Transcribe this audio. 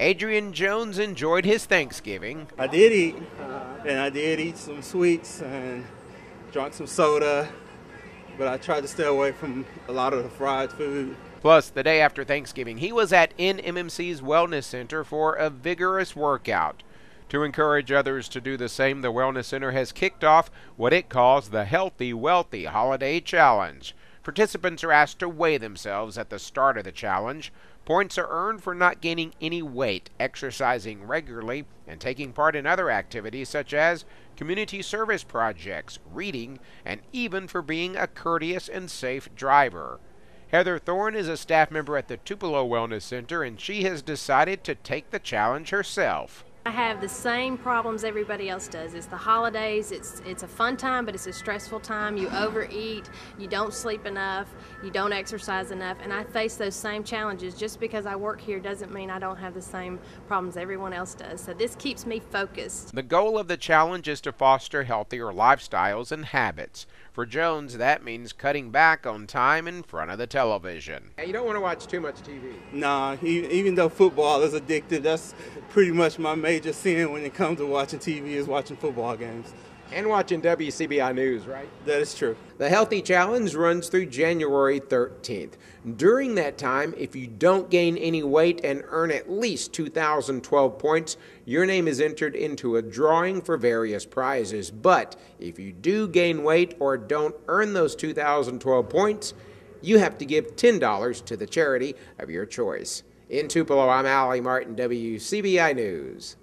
Adrian Jones enjoyed his Thanksgiving. I did eat, uh, and I did eat some sweets and drank some soda, but I tried to stay away from a lot of the fried food. Plus, the day after Thanksgiving, he was at NMMC's Wellness Center for a vigorous workout. To encourage others to do the same, the Wellness Center has kicked off what it calls the Healthy Wealthy Holiday Challenge. Participants are asked to weigh themselves at the start of the challenge. Points are earned for not gaining any weight, exercising regularly, and taking part in other activities such as community service projects, reading, and even for being a courteous and safe driver. Heather Thorne is a staff member at the Tupelo Wellness Center, and she has decided to take the challenge herself. I have the same problems everybody else does. It's the holidays. It's it's a fun time, but it's a stressful time. You overeat, you don't sleep enough, you don't exercise enough, and I face those same challenges. Just because I work here doesn't mean I don't have the same problems everyone else does. So this keeps me focused. The goal of the challenge is to foster healthier lifestyles and habits. For Jones, that means cutting back on time in front of the television. You don't want to watch too much TV. Nah, even though football is addictive, that's pretty much my major sin when it comes to watching TV is watching football games. And watching WCBI News, right? That is true. The Healthy Challenge runs through January 13th. During that time, if you don't gain any weight and earn at least 2,012 points, your name is entered into a drawing for various prizes. But if you do gain weight or don't earn those 2,012 points, you have to give $10 to the charity of your choice. In Tupelo, I'm Allie Martin, WCBI News.